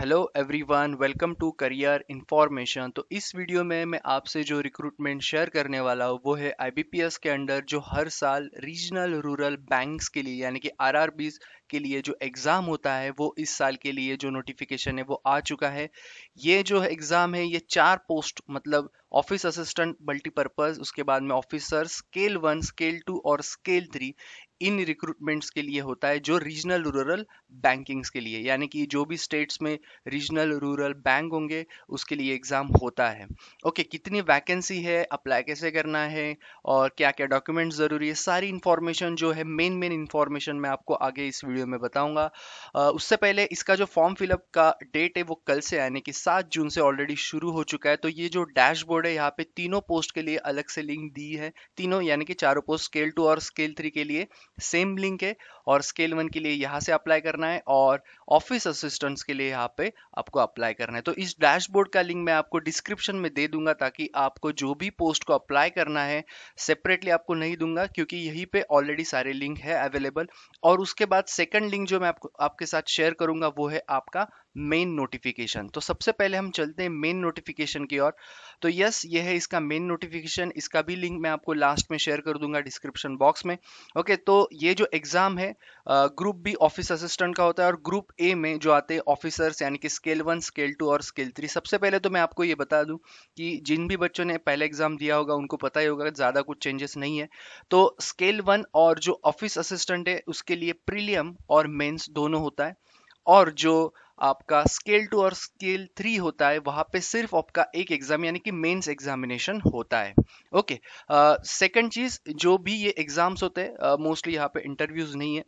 Hello everyone welcome to career information तो इस video में मैं आपसे जो रिक्रूटमेंट शेयर करने वाला हूँ, वो है आईबीपीएस के अंडर जो हर साल रीजनल रूरल बैंक्स के लिए, यानी कि आरआरबीज के लिए जो एग्ज़ाम होता है, वो इस साल के लिए जो नोटिफिकेशन है, वो आ चुका है। ये जो एग्ज़ाम है, ये चार पोस्ट मतलब ऑफ़िस असिस्टेंट मल्टीपर्पज़ उसके बाद में officer scale one scale two और स्केल थ्री इन रिक्रूटमेंट्स के लिए होता है, जो रीजनल रूरल बैंकिंग्स के लिए, यानी कि जो भी स्टेट्स में रीजनल रूरल बैंक होंगे, उसके लिए एग्ज़ाम होता है। ओके कितनी वैकेंसी है अप्लाई कैसे करना है, और क्या क्या डॉक्यूमेंट्स ज़रूरी है, सारी इन्फॉर्मेशन जो है मेन मेन इन्फॉर्मेशन मैं आपको आगे इस वीडियो में बताऊँगा। उससे पहले इसका जो फॉर्म फिलअप का डेट है, वो कल से, यानी कि सात जून से ऑलरेडी शुरू हो चुका है। तो ये जो डैशबोर्ड है, यहाँ पे तीनों पोस्ट के लिए अलग से लिंक दी है, तीनों, यानी कि चारों पोस्ट स्केल टू और स्केल थ्री के लिए। सेम लिंक है। और स्केल वन के लिए यहाँ से अप्लाई करना है और ऑफ़िस असिस्टेंट्स के लिए यहाँ पे आपको अप्लाई करना है। तो इस डैशबोर्ड का लिंक मैं आपको डिस्क्रिप्शन में दे दूँगा ताकि आपको जो भी पोस्ट को अप्लाई करना है सेपरेटली आपको नहीं दूँगा क्योंकि यहीं पे ऑलरेडी सारे लिंक है अवेलेबल और उसके बाद सेकंड लिंक जो मैं आपको, आपके साथ शेयर करूँगा वो है आपका मेन नोटिफिकेशन तो सबसे पहले हम चलते हैं मेन नोटिफिकेशन की ओर। तो यस ये है इसका मेन नोटिफिकेशन इसका भी लिंक मैं आपको लास्ट में शेयर कर दूँगा डिस्क्रिप्शन बॉक्स में। ओके तो ये जो एग्ज़ाम है ग्रुप बी ऑफ़िस असिस्टेंट का होता है और ग्रुप ए में जो आते हैं ऑफिसर्स यानी कि स्केल वन स्केल टू और स्केल थ्री सबसे पहले तो मैं आपको ये बता दूँ कि जिन भी बच्चों ने पहले एग्ज़ाम दिया होगा, उनको पता ही होगा ज़्यादा कुछ चेंजेस नहीं है। तो स्केल वन और जो ऑफ़िस असिस्टेंट है, उसके लिए प्रीलियम और मेन्स दोनों होता है। और जो आपका स्केल टू और स्केल थ्री होता है, वहाँ पे सिर्फ़ आपका एक एग्ज़ाम यानी कि मेंस एग्जामिनेशन होता है। ओके सेकंड चीज़, जो भी ये एग्ज़ाम्स होते हैं मोस्टली यहाँ पे इंटरव्यूज़ नहीं है।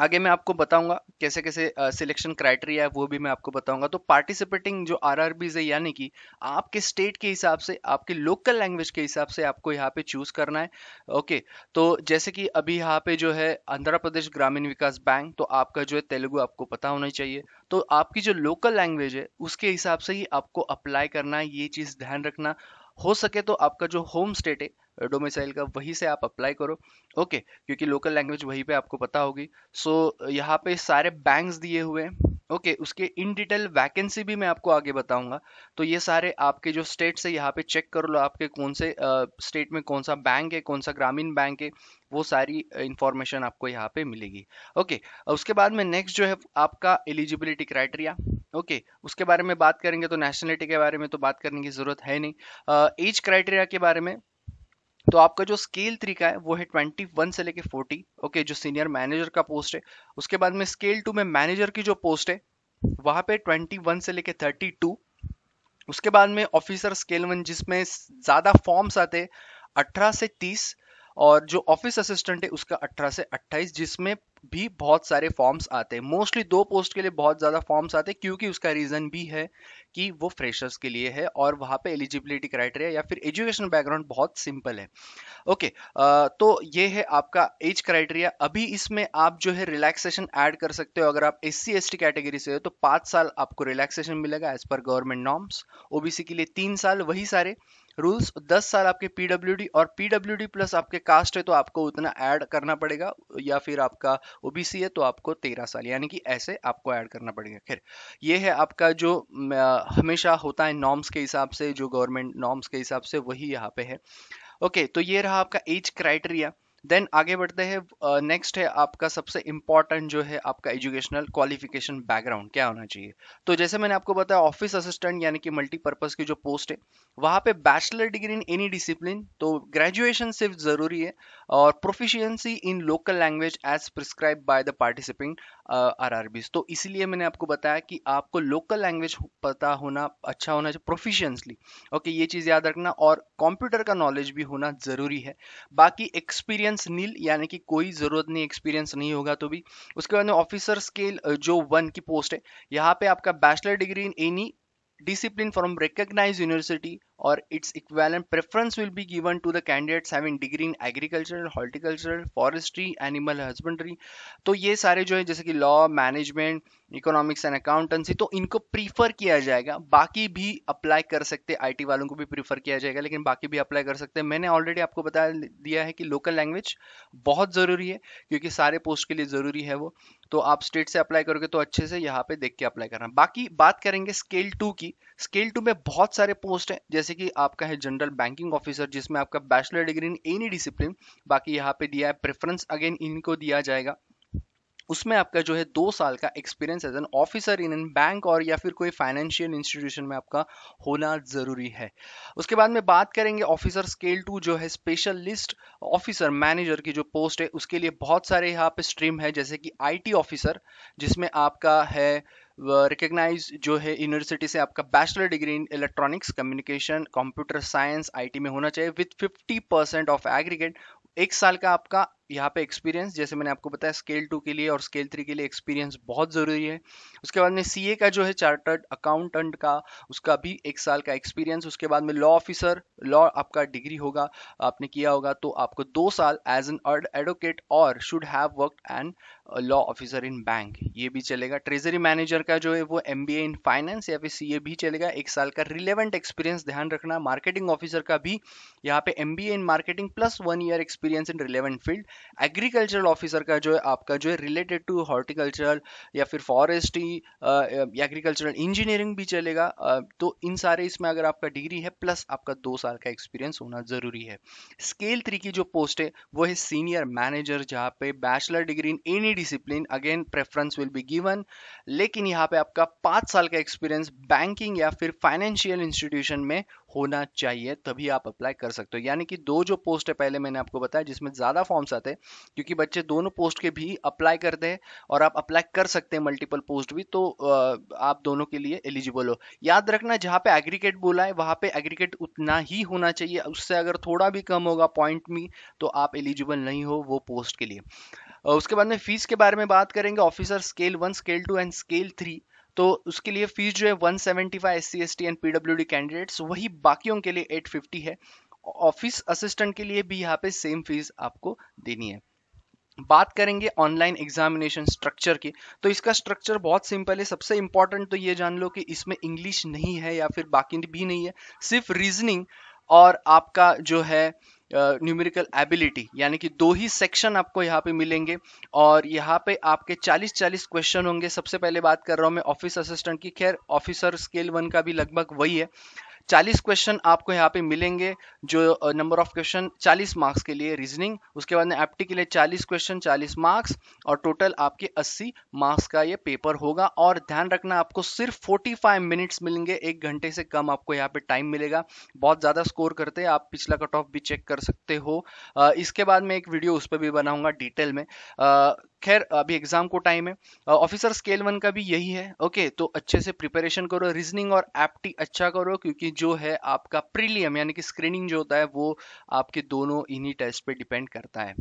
आगे मैं आपको बताऊँगा कैसे कैसे सिलेक्शन क्राइटेरिया है, वो भी मैं आपको बताऊँगा। तो पार्टिसिपेटिंग जो आर है, यानी कि आपके स्टेट के हिसाब से, आपके लोकल लैंग्वेज के हिसाब से आपको यहाँ पे चूज़ करना है। ओके तो जैसे कि अभी यहाँ पे जो है आंध्र प्रदेश ग्रामीण विकास बैंक तो आपका जो है तेलुगु आपको पता होना चाहिए। तो आपकी जो लोकल लैंग्वेज है, उसके हिसाब से ही आपको अप्लाई करना है, ये चीज़ ध्यान रखना। हो सके तो आपका जो होम स्टेट है डोमिसाइल का वहीं से आप अप्लाई करो। ओके क्योंकि लोकल लैंग्वेज वहीं पे आपको पता होगी। सो so, यहाँ पे सारे बैंक्स दिए हुए हैं। ओके उसके इन डिटेल वैकेंसी भी मैं आपको आगे बताऊँगा। तो ये सारे आपके जो स्टेट से यहाँ पे चेक कर लो आपके कौन से स्टेट uh, में कौन सा बैंक है कौन सा ग्रामीण बैंक है वो सारी इंफॉर्मेशन आपको यहाँ पे मिलेगी। ओके उसके बाद में नेक्स्ट जो है आपका एलिजिबिलिटी क्राइटेरिया ओके उसके बारे में बात करेंगे तो नेशनलिटी के बारे में तो बात करने की ज़रूरत है नहीं। एज uh, क्राइटेरिया के बारे में तो आपका जो स्केल तरीका है, वो है ट्वेंटी वन से लेके फोर्टी ओके जो सीनियर मैनेजर का पोस्ट है। उसके बाद में स्केल टू में मैनेजर की जो पोस्ट है, वहाँ पे ट्वेंटी वन से लेके थर्टी टू उसके बाद में ऑफिसर स्केल वन जिसमें ज़्यादा फॉर्म्स आते हैं, अठारह से तीस, और जो ऑफ़िस असिस्टेंट है, उसका 18 से 28 जिसमें भी बहुत सारे फॉर्म्स आते हैं। मोस्टली दो पोस्ट के लिए बहुत ज़्यादा फॉर्म्स आते हैं, क्योंकि उसका रीज़न भी है कि वो फ्रेशर्स के लिए है और वहाँ पे एलिजिबिलिटी क्राइटेरिया या फिर एजुकेशन बैकग्राउंड बहुत सिंपल है। ओके तो ये है आपका एज क्राइटेरिया अभी इसमें आप जो है रिलैक्सेशन ऐड कर सकते हो। अगर आप एस सी कैटेगरी से हो तो पाँच साल आपको रिलैक्सेशन मिलेगा as per government norms OBC के लिए तीन साल, वही सारे। रूल्स 10 साल आपके पीडब्ल्यूडी और पीडब्ल्यूडी प्लस आपके कास्ट है तो आपको उतना ऐड करना पड़ेगा, या फिर आपका ओबीसी है तो आपको 13 साल, यानी कि ऐसे आपको ऐड करना पड़ेगा। खैर, ये है आपका जो हमेशा होता है नॉर्म्स के हिसाब से, जो गवर्नमेंट नॉर्म्स के हिसाब से, वही यहाँ पे है। ओके तो ये रहा आपका एज क्राइटेरिया देन आगे बढ़ते हैं नेक्स्ट है आपका सबसे इंपॉर्टेंट जो है आपका एजुकेशनल क्वालिफिकेशन बैकग्राउंड क्या होना चाहिए? तो जैसे मैंने आपको बताया ऑफ़िस असिस्टेंट यानी कि मल्टीपर्पज की जो पोस्ट है, वहाँ पे bachelor degree in any discipline तो ग्रेजुएशन सिर्फ़ ज़रूरी है, और proficiency in local language as prescribe by the participant R R तो इसीलिए मैंने आपको बताया कि आपको लोकल लैंग्वेज पता होना अच्छा होना चाहिए प्रोफिशियंसली ओके ये चीज़ याद रखना, और कंप्यूटर का नॉलेज भी होना ज़रूरी है. बाकी एक्सपीरियंस नील यानी कि कोई ज़रूरत नहीं एक्सपीरियंस नहीं होगा तो भी। उसके बाद में ऑफिसर स्केल जो वन की पोस्ट है, यहाँ पे आपका bachelor degree in any discipline from recognize university or its equivalent preference will be given to the candidates having degree in agriculture horticulture forestry, animal husbandry. तो ये सारे जो है, जैसे कि law management economics and accountancy तो इनको prefer किया जाएगा। बाकी भी अप्लाई कर सकते आईटी वालों को भी प्रीफर किया जाएगा, लेकिन बाकी भी अप्लाई कर सकते। हैं मैंने ऑलरेडी आपको बता दिया है कि लोकल लैंग्वेज बहुत ज़रूरी है, क्योंकि सारे पोस्ट के लिए ज़रूरी है वो। तो आप स्टेट से अप्लाई करोगे तो अच्छे से यहाँ पे देख के अप्लाई करना। बाकी बात करेंगे स्केल टू की। स्केल टू में बहुत सारे पोस्ट हैं, जैसे कि आपका है जनरल बैंकिंग ऑफिसर जिसमें आपका bachelor degree in any discipline बाकी यहाँ पे दिया है प्रेफरेंस अगेन इनको दिया जाएगा। उसमें आपका जो है दो साल का experience as an officer in an bank और या फिर कोई फाइनेंशियल इंस्टीट्यूशन में आपका होना ज़रूरी है। उसके बाद में बात करेंगे ऑफिसर स्केल टू जो है स्पेशलिस्ट ऑफिसर मैनेजर की जो पोस्ट है, उसके लिए बहुत सारे यहाँ पे स्ट्रीम है, जैसे कि आईटी ऑफिसर जिसमें आपका है रिकग्नाइज जो है यूनिवर्सिटी से आपका bachelor degree in electronics communication computer science IT में होना चाहिए। विथ 50 परसेंट ऑफ़ एग्रीगेट एक साल का आपका यहाँ पे एक्सपीरियंस जैसे मैंने आपको बताया स्केल टू के लिए और स्केल थ्री के लिए एक्सपीरियंस बहुत ज़रूरी है। उसके बाद में सीए का जो है चार्टर्ड अकाउंटेंट का, उसका भी एक साल का एक्सपीरियंस उसके बाद में लॉ ऑफिसर लॉ आपका डिग्री होगा, आपने किया होगा तो आपको दो साल एज एन एडवोकेट और should have work and law officer in bank ये भी चलेगा। ट्रेजरी मैनेजर का जो है वो एमबीए इन फाइनेंस या फिर सीए भी चलेगा। एक साल का रिलेवेंट एक्सपीरियंस ध्यान रखना। मार्केटिंग ऑफिसर का भी यहाँ पे MBA in marketing plus one year experience in relevant field agricultural officer का जो है, आपका जो है रिलेटेड टू हॉर्टिकल्चर या फिर फॉरेस्ट्री एग्रीकल्चरल इंजीनियरिंग भी चलेगा। तो इन सारे इसमें अगर आपका डिग्री है प्लस आपका दो साल का एक्सपीरियंस होना ज़रूरी है। स्केल थ्री की जो पोस्ट है, वो है सीनियर मैनेजर जहाँ पे bachelor degree in any discipline again preference will be given लेकिन यहाँ पे आपका पाँच साल का एक्सपीरियंस बैंकिंग या फिर फाइनेंशियल इंस्टीट्यूशन में होना चाहिए, तभी आप अप्लाई कर सकते हो। यानी कि दो जो पोस्ट है, पहले मैंने आपको बताया, जिसमें ज़्यादा फॉर्म्स आते हैं, क्योंकि बच्चे दोनों पोस्ट के भी अप्लाई करते हैं और आप अप्लाई कर सकते हैं मल्टीपल पोस्ट भी तो आप दोनों के लिए एलिजिबल हो। याद रखना, जहाँ पे एग्रीगेट बोला है, वहाँ पे एग्रीगेट उतना ही होना चाहिए। उससे अगर थोड़ा भी कम होगा पॉइंट में तो आप एलिजिबल नहीं हो वो पोस्ट के लिए। उसके बाद में फ़ीस के बारे में बात करेंगे। Officer scale one scale two and scale three तो उसके लिए फ़ीस जो है 175 seventy five S C S T and PW candidates वही बाकियों के लिए 850 है। ऑफ़िस असिस्टेंट के लिए भी यहाँ पे सेम फ़ीस आपको देनी है। बात करेंगे ऑनलाइन एग्जामिनेशन स्ट्रक्चर की। तो इसका स्ट्रक्चर बहुत सिंपल है। सबसे इंपॉर्टेंट तो ये जान लो कि इसमें इंग्लिश नहीं है या फिर बाकी भी नहीं है। सिर्फ़ रीजनिंग और आपका जो है न्यूमेरिकल एबिलिटी यानी कि दो ही सेक्शन आपको यहाँ पे मिलेंगे और यहाँ पे आपके 40-40 क्वेश्चन होंगे। सबसे पहले बात कर रहा हूँ मैं ऑफ़िस असिस्टेंट की। खैर ऑफिसर स्केल वन का भी लगभग वही है। चालीस क्वेश्चन आपको यहाँ पे मिलेंगे, जो नंबर ऑफ़ क्वेश्चन चालीस मार्क्स के लिए रीजनिंग उसके बाद में एप्टी के लिए चालीस क्वेश्चन चालीस मार्क्स और टोटल आपके अस्सी मार्क्स का ये पेपर होगा। और ध्यान रखना, आपको सिर्फ़ फोर्टी फाइव मिनट्स मिलेंगे, एक घंटे से कम आपको यहाँ पे टाइम मिलेगा। बहुत ज़्यादा स्कोर करते हैं, आप पिछला कट ऑफ़ भी चेक कर सकते हो। इसके बाद में एक वीडियो उस पर भी बनाऊँगा डिटेल में। खैर, अभी एग्ज़ाम को टाइम है। ऑफिसर स्केल वन का भी यही है। ओके तो अच्छे से प्रिपरेशन करो रीजनिंग और एप्टी अच्छा करो, क्योंकि जो है आपका प्रीलियम यानी कि स्क्रीनिंग जो होता है, वो आपके दोनों इन्हीं टेस्ट पे डिपेंड करता है।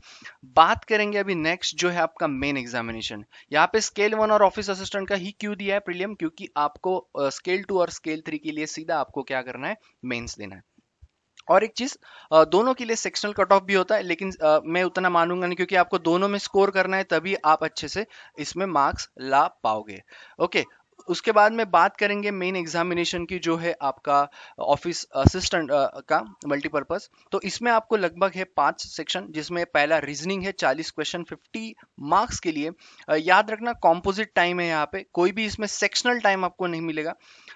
बात करेंगे अभी नेक्स्ट जो है आपका मेन एग्जामिनेशन यहाँ पे स्केल वन और ऑफ़िस असिस्टेंट का ही क्यों दिया है प्रीलियम क्योंकि आपको स्केल टू और स्केल थ्री के लिए सीधा आपको क्या करना है? मेन्स देना है। और एक चीज़ दोनों के लिए सेक्शनल कट ऑफ़ भी होता है, लेकिन मैं उतना मानूँगा नहीं क्योंकि आपको दोनों में स्कोर करना है, तभी आप अच्छे से इसमें मार्क्स ला पाओगे। ओके उसके बाद में बात करेंगे मेन एग्जामिनेशन की, जो है आपका ऑफ़िस असिस्टेंट का मल्टीपर्पज तो इसमें आपको लगभग है पाँच सेक्शन जिसमें पहला रीजनिंग है, चालीस क्वेश्चन फिफ्टी मार्क्स के लिए। याद रखना कॉम्पोजिट टाइम है यहाँ पे, कोई भी इसमें सेक्शनल टाइम आपको नहीं मिलेगा।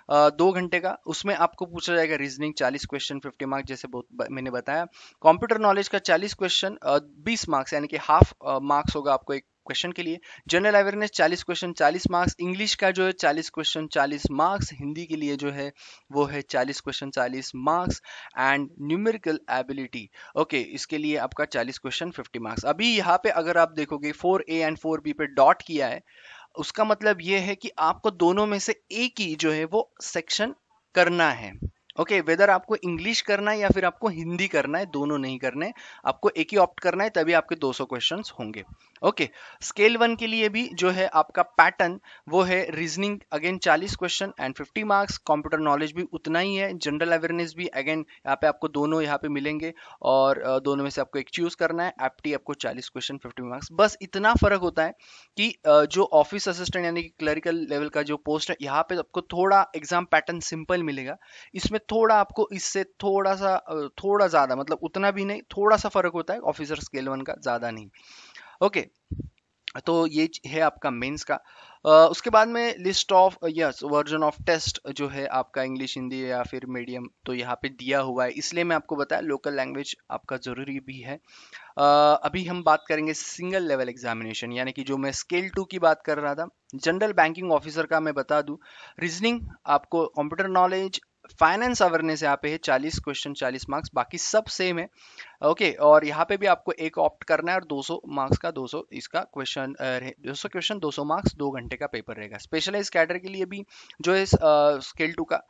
दो घंटे का, उसमें आपको पूछा जाएगा रीजनिंग चालीस क्वेश्चन फिफ्टी मार्क्स जैसे बहुत मैंने बताया। कंप्यूटर नॉलेज का चालीस क्वेश्चन बीस मार्क्स यानी कि हाफ़ मार्क्स होगा आपको एक क्वेश्चन के लिए। General awareness 40 question 40 marks English का जो है 40 क्वेश्चन 40 मार्क्स हिंदी के लिए जो है, वो है 40 question 40 marks and numerical ability okay इसके लिए आपका 40 क्वेश्चन 50 मार्क्स अभी यहाँ पे अगर आप देखोगे 4 ए एंड 4 बी पे डॉट किया है उसका मतलब ये है कि आपको दोनों में से एक ही जो है वो सेक्शन करना है। ओके okay, वेदर आपको इंग्लिश करना है या फिर आपको हिंदी करना है दोनों नहीं करने। आपको एक ही ऑप्ट करना है तभी आपके 200 क्वेश्चंस होंगे। ओके स्केल वन के लिए भी जो है आपका पैटर्न वो है reasoning again 40 question and 50 marks computer knowledge भी उतना ही है जनरल अवेयरनेस भी अगेन यहाँ पे आपको दोनों यहाँ पे मिलेंगे और दोनों में से आपको एक चूज़ करना है एप्टी आपको 40 क्वेश्चन 50 मार्क्स बस इतना फ़र्क होता है कि जो ऑफ़िस असिस्टेंट यानी कि क्लरिकल लेवल का जो पोस्ट है, यहाँ पे आपको थोड़ा एग्ज़ाम पैटर्न सिंपल मिलेगा, इसमें थोड़ा आपको इससे थोड़ा सा थोड़ा ज़्यादा मतलब उतना भी नहीं, थोड़ा सा फ़र्क होता है ऑफिसर स्केल वन का, ज़्यादा नहीं। ओके। तो ये है आपका मेंस का। उसके बाद में list of yes version of test जो है आपका इंग्लिश हिंदी या फिर मीडियम तो यहाँ पे दिया हुआ है। इसलिए मैं आपको बताया लोकल लैंग्वेज आपका ज़रूरी भी है। uh, अभी हम बात करेंगे सिंगल लेवल एग्जामिनेशन यानी कि जो मैं स्केल टू की बात कर रहा था। जनरल बैंकिंग ऑफिसर का मैं बता दूँ रीजनिंग आपको कंप्यूटर नॉलेज फाइनेंस अवेयरनेस यहाँ पे है 40 क्वेश्चन 40 मार्क्स बाकी सब सेम है। ओके okay, और यहाँ पे भी आपको एक ऑप्ट करना है और 200 मार्क्स का 200 इसका क्वेश्चन 200 क्वेश्चन 200 मार्क्स दो घंटे का पेपर रहेगा। स्पेशलाइज कैडर के लिए भी जो है स्केल टू का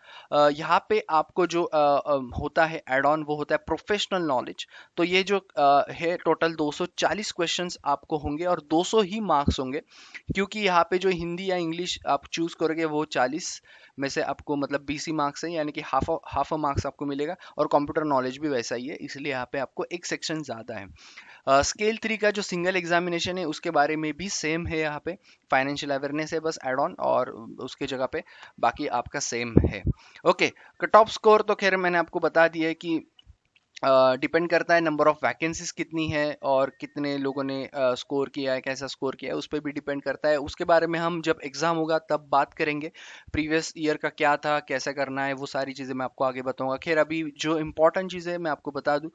यहाँ पे आपको जो uh, होता है एड ऑन वो होता है प्रोफेशनल नॉलेज तो ये जो uh, है टोटल 240 क्वेश्चंस आपको होंगे और 200 ही मार्क्स होंगे क्योंकि यहाँ पे जो हिंदी या इंग्लिश आप चूज़ करोगे वो 40 में से आपको मतलब बीसी मार्क्स है यानी कि हाफ़ हाफ़ मार्क्स आपको मिलेगा और कंप्यूटर नॉलेज भी वैसा ही है इसलिए यहाँ पे आपको एक सेक्शन ज़्यादा है। स्केल uh, थ्री का जो सिंगल एग्जामिनेशन है उसके बारे में भी सेम है यहाँ पे। फाइनेंशियल अवेयरनेस है बस एड ऑन और उसके जगह पे बाकी आपका सेम है। ओके कट ऑफ़ स्कोर तो खैर मैंने आपको बता दिया है कि डिपेंड uh, करता है नंबर ऑफ़ वैकेंसीज कितनी है और कितने लोगों ने स्कोर uh, किया है कैसा स्कोर किया है उस पर भी डिपेंड करता है। उसके बारे में हम जब एग्ज़ाम होगा तब बात करेंगे। प्रीवियस ईयर का क्या था कैसा करना है वो सारी चीज़ें मैं आपको आगे बताऊँगा। खैर अभी जो इंपॉर्टेंट चीज़ है मैं आपको बता दूँ।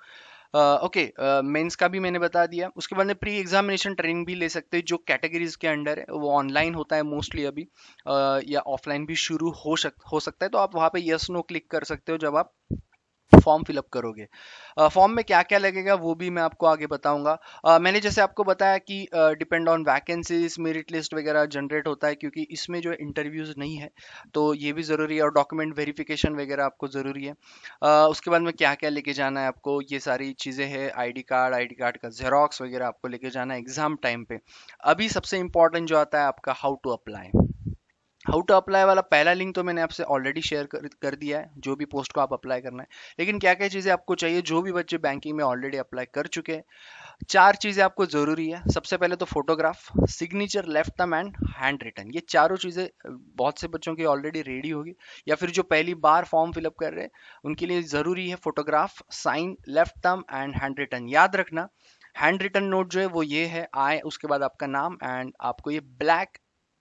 ओके मेंस का भी मैंने बता दिया। उसके बाद में प्री एग्जामिनेशन ट्रेनिंग भी ले सकते हैं जो कैटेगरीज के अंडर है वो ऑनलाइन होता है मोस्टली अभी uh, या ऑफलाइन भी शुरू हो सक हो सकता है तो आप वहाँ पे यस नो क्लिक कर सकते हो जब आप फॉर्म फिलअप करोगे। फॉर्म में क्या क्या लगेगा वो भी मैं आपको आगे बताऊँगा। मैंने जैसे आपको बताया कि depend on vacancies merit list वगैरह जनरेट होता है क्योंकि इसमें जो इंटरव्यूज़ नहीं है तो ये भी ज़रूरी है और डॉक्यूमेंट वेरिफिकेशन वगैरह आपको ज़रूरी है। उसके बाद में क्या क्या लेके जाना है आपको, ये सारी चीज़ें हैं आईडी कार्ड आईडी कार्ड का जेरोक्स वगैरह आपको लेके जाना है एग्ज़ाम टाइम पे। अभी सबसे इंपॉर्टेंट जो आता है आपका how to apply how to apply वाला पहला लिंक तो मैंने आपसे ऑलरेडी शेयर कर, कर दिया है जो भी पोस्ट को आप अप्लाई करना है। लेकिन क्या क्या चीज़ें आपको चाहिए जो भी बच्चे बैंकिंग में ऑलरेडी अप्लाई कर चुके हैं चार चीज़ें आपको ज़रूरी है। सबसे पहले तो photograph signature left thumb and hand written ये चारों चीज़ें बहुत से बच्चों की ऑलरेडी रेडी होगी। या फिर जो पहली बार फॉर्म फिलअप कर रहे हैं उनके लिए ज़रूरी है photograph sign left thumb and hand written याद रखना हैंड रिटर्न नोट जो है वो ये है आए उसके बाद आपका नाम एंड आपको ये black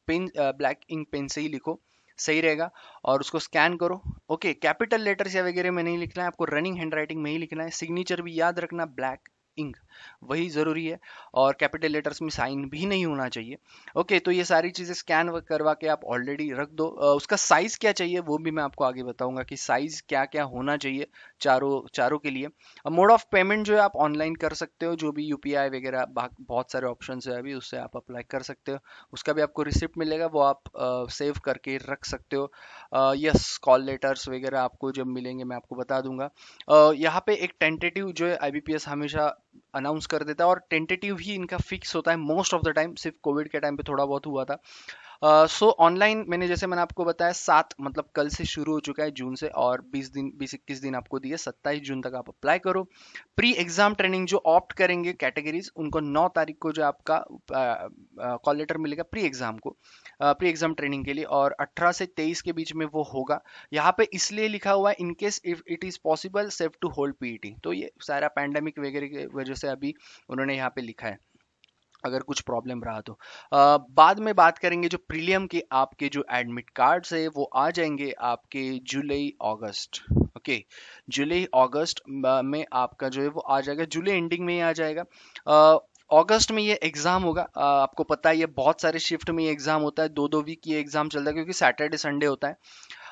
pen black ink pen से ही लिखो, सही रहेगा। और उसको स्कैन करो। ओके कैपिटल लेटर्स या वगैरह में नहीं लिखना है, आपको रनिंग हैंड राइटिंग में ही लिखना है। सिग्नेचर भी याद रखना ब्लैक इंक वही ज़रूरी है। और कैपिटल लेटर्स में साइन भी नहीं होना चाहिए। ओके तो ये सारी चीज़ें स्कैन करवा के आप ऑलरेडी रख दो। उसका साइज़ क्या चाहिए, वो भी मैं आपको आगे बताऊँगा कि साइज़ क्या क्या होना चाहिए। चारों चारों के लिए। मोड ऑफ़ पेमेंट जो है आप ऑनलाइन कर सकते हो, जो भी यूपीआई वगैरह बहुत सारे ऑप्शन है अभी, उससे आप अप्लाई कर सकते हो। उसका भी आपको रिसिप्ट मिलेगा, वो आप सेव करके रख सकते हो। यस कॉल लेटर्स वगैरह आपको जब मिलेंगे, मैं आपको बता दूँगा। यहाँ पे एक टेंटेटिव जो है आईबीपीएस हमेशा अनाउंस कर देता है, और टेंटेटिव ही इनका फिक्स होता है मोस्ट ऑफ़ द टाइम सिर्फ़ कोविड के टाइम पे थोड़ा बहुत हुआ था। सो ऑनलाइन मैंने जैसे मैंने आपको बताया, सात मतलब कल से शुरू हो चुका है जून से और 20 दिन 20 इक्कीस दिन आपको दिए 27 जून तक आप अप्लाई करो। प्री एग्ज़ाम ट्रेनिंग जो ऑप्ट करेंगे कैटेगरीज उनको 9 तारीख को जो आपका कॉल लेटर मिलेगा प्री एग्ज़ाम को। प्री एग्ज़ाम ट्रेनिंग के लिए और 18 से 23 के बीच में वो होगा। यहाँ पे इसलिए लिखा हुआ है in case if it is possible safe to hold PET तो ये सारा पैंडेमिक वगैरह की वजह से अभी उन्होंने यहाँ पे लिखा है। अगर कुछ प्रॉब्लम रहा तो। आ, बाद में बात करेंगे जो प्रीलियम के आपके जो एडमिट कार्ड्स है वो आ जाएँगे आपके जुलाई अगस्त ओके जुलाई अगस्त में आपका जो है वो आ जाएगा जुलाई एंडिंग में ही आ जाएगा। अगस्त में ये एग्ज़ाम होगा। आपको पता है ये बहुत सारे शिफ्ट में ये एग्ज़ाम होता है दो दो वीक ये एग्ज़ाम चलता है क्योंकि सैटरडे संडे होता है।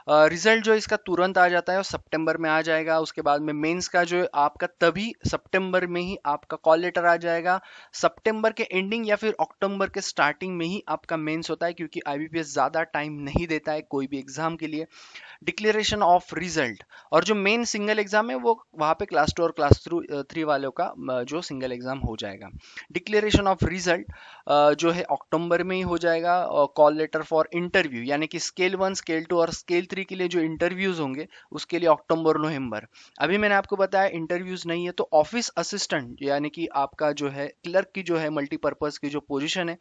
रिज़ल्ट जो इसका तुरंत आ जाता है और सितंबर में आ जाएगा। उसके बाद में मेंस का जो आपका, तभी सितंबर में ही आपका कॉल लेटर आ जाएगा। सितंबर के एंडिंग या फिर अक्टूबर के स्टार्टिंग में ही आपका मेंस होता है क्योंकि आईबीपीएस ज़्यादा टाइम नहीं देता है कोई भी एग्ज़ाम के लिए। डिक्लेरेशन ऑफ़ रिज़ल्ट और जो मेन सिंगल एग्ज़ाम है वो वहाँ पे क्लास टू और क्लास थ्री वालों का जो सिंगल एग्ज़ाम हो जाएगा। डिक्लेरेशन ऑफ़ रिज़ल्ट जो है अक्टूबर में ही हो जाएगा। कॉल लेटर फॉर इंटरव्यू यानी कि स्केल वन स्केल टू और स्केल थ्री के लिए जो इंटरव्यूज़ होंगे, उसके लिए अक्टूबर नवंबर अभी मैंने आपको बताया इंटरव्यूज़ नहीं है तो ऑफ़िस असिस्टेंट यानी कि आपका जो है क्लर्क की जो है मल्टीपर्पज की जो पोजिशन है,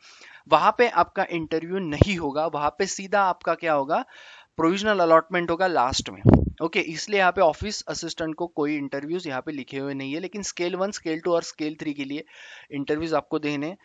वहाँ पर आपका इंटरव्यू नहीं होगा, वहाँ पे सीधा आपका क्या होगा प्रोविजनल अलॉटमेंट होगा लास्ट में। ओके okay, इसलिए यहाँ पे ऑफ़िस असिस्टेंट को कोई इंटरव्यूज़ यहाँ पे लिखे हुए नहीं है लेकिन स्केल वन स्केल टू और स्केल थ्री के लिए इंटरव्यूज़ आपको देने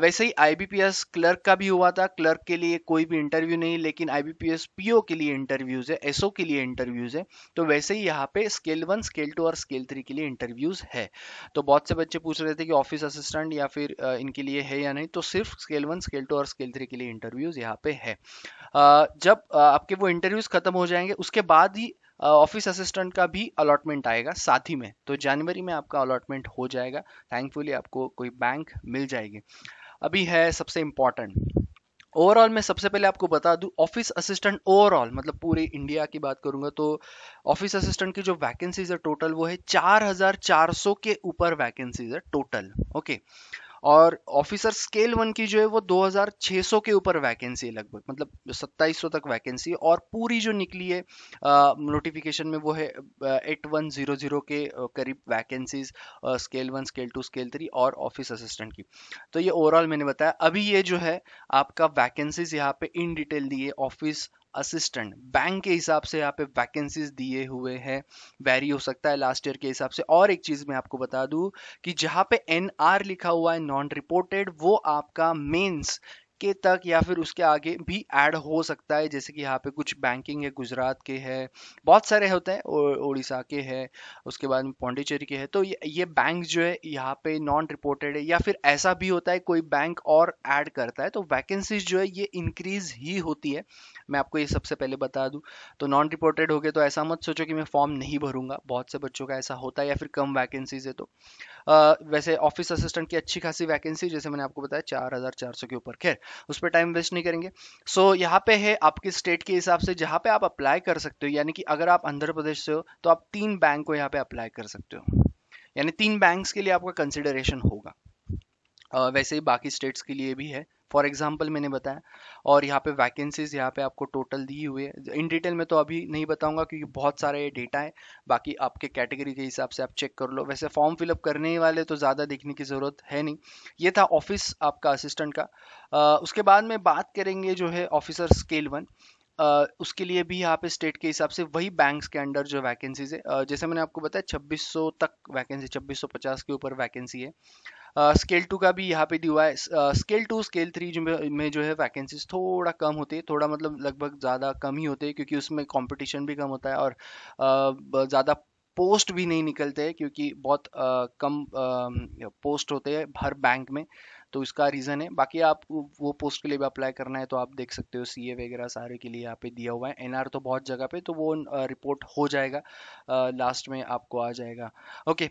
वैसे ही आईबीपीएस क्लर्क का भी हुआ था क्लर्क के लिए कोई भी इंटरव्यू नहीं लेकिन आईबीपीएस पीओ के लिए इंटरव्यूज़ है एसओ के लिए इंटरव्यूज़ है। तो वैसे ही यहाँ पे स्केल वन स्केल टू और स्केल थ्री के लिए इंटरव्यूज़ है। तो बहुत से बच्चे पूछ रहे थे कि ऑफ़िस असिस्टेंट या फिर इनके लिए है या नहीं तो सिर्फ़ स्केल वन स्केल टू और स्केल थ्री के लिए इंटरव्यूज़ यहाँ पे है। जब आपके वो इंटरव्यूज़ खत्म हो जाएँगे उसके बाद ही ऑफ़िस असिस्टेंट का भी अलॉटमेंट आएगा साथ ही में। तो जनवरी में आपका अलॉटमेंट हो जाएगा। थैंकफुली आपको कोई बैंक मिल जाएगी। अभी है सबसे इंपॉर्टेंट ओवरऑल मैं सबसे पहले आपको बता दूँ ऑफ़िस असिस्टेंट ओवरऑल मतलब पूरे इंडिया की बात करूँगा तो ऑफ़िस असिस्टेंट की जो वैकेंसीज है टोटल वो है 4400 के ऊपर वैकेंसीज है टोटल ओके और ऑफिसर स्केल वन की जो है वो 2600 के ऊपर वैकेंसी है लगभग मतलब 2700 तक वैकेंसी और पूरी जो निकली है नोटिफिकेशन में वो है एट वन ज़ीरो ज़ीरो के करीब vacancies scale one scale two scale three और ऑफ़िस असिस्टेंट की। तो ये ओवरऑल मैंने बताया। अभी ये जो है आपका वैकेंसीज यहाँ पे इन डिटेल दिए ऑफ़िस असिस्टेंट बैंक के हिसाब से यहाँ पे वैकेंसीज दिए हुए हैं। वेरी हो सकता है लास्ट ईयर के हिसाब से। और एक चीज़ मैं आपको बता दूँ कि जहाँ पे एनआर लिखा हुआ है नॉन रिपोर्टेड वो आपका मेंस के तक या फिर उसके आगे भी ऐड हो सकता है जैसे कि यहाँ पे कुछ बैंकिंग है गुजरात के है बहुत सारे होते हैं उड़ीसा के है उसके बाद में पौंडीचेरी के है। तो ये, ये बैंक जो है यहाँ पे नॉन रिपोर्टेड है या फिर ऐसा भी होता है कोई बैंक और ऐड करता है तो वैकेंसीज जो है ये इंक्रीज ही होती है। मैं आपको ये सबसे पहले बता दूँ तो नॉन रिपोर्टेड हो गए तो ऐसा मत सोचो कि मैं फॉर्म नहीं भरूँगा बहुत से बच्चों का ऐसा होता है या फिर कम वैकेंसीज है तो। आ, वैसे ऑफ़िस असिस्टेंट की अच्छी खासी वैकेंसी जैसे मैंने आपको बताया चार हज़ार चार सौ के ऊपर। खैर उस पर टाइम वेस्ट नहीं करेंगे। सो so, यहाँ पे है आपके स्टेट के हिसाब से जहाँ पे आप अप्लाई कर सकते हो यानी कि अगर आप आंध्र प्रदेश से हो तो आप तीन बैंक को यहाँ पे अप्लाई कर सकते हो। यानी तीन बैंक्स के लिए आपका कंसिडरेशन होगा। वैसे ही बाकी स्टेट्स के लिए भी है। फॉर एग्ज़ाम्पल मैंने बताया और यहाँ पे वैकेंसीज यहाँ पे आपको टोटल दी हुई है। इन डिटेल में तो अभी नहीं बताऊँगा क्योंकि बहुत सारे डेटा है बाकी आपके कैटेगरी के हिसाब से आप चेक कर लो। वैसे फॉर्म फिलअप करने वाले तो ज़्यादा देखने की ज़रूरत है नहीं। ये था ऑफ़िस आपका असिस्टेंट का। आ, उसके बाद में बात करेंगे जो है ऑफिसर स्केल वन Uh, उसके लिए भी यहाँ पे स्टेट के हिसाब से वही बैंक्स के अंडर जो वैकेंसीज है। uh, जैसे मैंने आपको बताया 2600 तक वैकेंसी 2650 के ऊपर वैकेंसी है। स्केल टू का भी यहाँ पे दिया है। स्केल टू, स्केल थ्री में जो है वैकेंसीज थोड़ा कम होते हैं थोड़ा मतलब लगभग ज़्यादा कम ही होते हैं क्योंकि उसमें कंपटीशन भी कम होता है और ज़्यादा पोस्ट भी नहीं निकलते हैं क्योंकि बहुत कम पोस्ट होते हैं हर बैंक में। तो इसका रीज़न है। बाकी आप वो पोस्ट के लिए भी अप्लाई करना है तो आप देख सकते हो सीए वगैरह सारे के लिए यहाँ पे दिया हुआ है। एनआर तो बहुत जगह पे तो वो रिपोर्ट हो जाएगा लास्ट में आपको आ जाएगा। ओके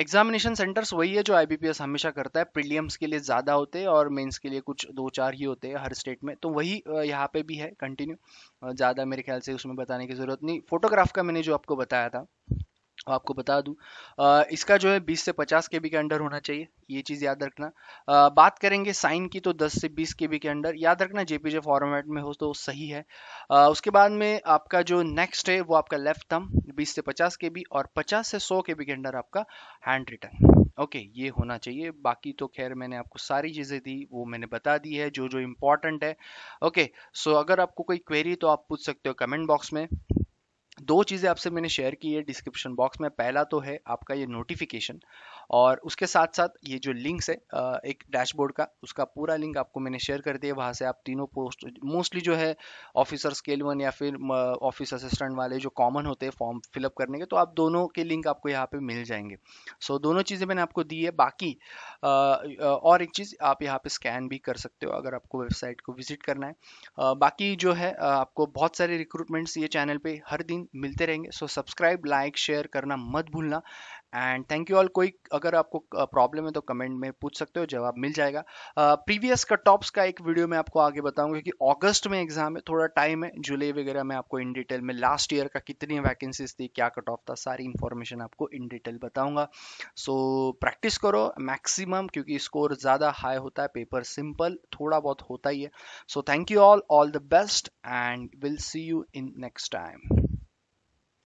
एग्जामिनेशन सेंटर्स वही है जो आईबीपीएस हमेशा करता है। प्रीलियम्स के लिए ज़्यादा होते हैं और मेन्स के लिए कुछ दो चार ही होते हैं हर स्टेट में। तो वही यहाँ पे भी है कंटिन्यू ज़्यादा मेरे ख्याल से उसमें बताने की ज़रूरत नहीं। फोटोग्राफ का मैंने जो आपको बताया था आपको बता दूँ। इसका जो है 20 से 50 के बी के अंडर होना चाहिए ये चीज़ याद रखना। आ, बात करेंगे साइन की तो 10 से 20 के बी के अंडर। याद रखना जेपीजे फॉर्मेट में हो तो सही है। आ, उसके बाद में आपका जो नेक्स्ट है वो आपका लेफ़्ट थम 20 से 50 के बी और 50 से 100 के बी के अंडर आपका हैंड रिटर्न। ओके ये होना चाहिए। बाकी तो खैर मैंने आपको सारी चीज़ें दी वो मैंने बता दी है जो जो इम्पोर्टेंट है। ओके सो अगर आपको कोई क्वेरी तो आप पूछ सकते हो कमेंट बॉक्स में। दो चीज़ें आपसे मैंने शेयर की है डिस्क्रिप्शन बॉक्स में। पहला तो है आपका ये नोटिफिकेशन और उसके साथ साथ ये जो लिंक्स है एक डैशबोर्ड का उसका पूरा लिंक आपको मैंने शेयर कर दिया। वहाँ से आप तीनों पोस्ट मोस्टली जो है ऑफिसर स्केल वन या फिर ऑफ़िस असिस्टेंट वाले जो कॉमन होते हैं फॉर्म फिलअप करने के तो आप दोनों के लिंक आपको यहाँ पे मिल जाएँगे। सो so, दोनों चीज़ें मैंने आपको दी है। बाकी और एक चीज़ आप यहाँ पे स्कैन भी कर सकते हो अगर आपको वेबसाइट को विज़िट करना है। बाकी जो है आपको बहुत सारे रिक्रूटमेंट्स ये चैनल पे हर दिन मिलते रहेंगे। सो सब्सक्राइब लाइक शेयर करना मत भूलना। एंड थैंक यू ऑल कोई अगर आपको प्रॉब्लम है तो कमेंट में पूछ सकते हो जवाब मिल जाएगा। प्रीवियस कट टॉप्स का एक वीडियो मैं आपको आगे बताऊँगा कि अगस्त में एग्ज़ाम है थोड़ा टाइम है। जुलाई वगैरह में आपको इन डिटेल में लास्ट ईयर का कितनी वैकेंसीज थी क्या कट ऑफ़ था सारी इंफॉर्मेशन आपको इन डिटेल बताऊँगा। सो so, प्रैक्टिस करो मैक्सिमम क्योंकि स्कोर ज़्यादा हाई होता है पेपर सिंपल थोड़ा बहुत होता ही है। So thank you all all the best and will see you in next time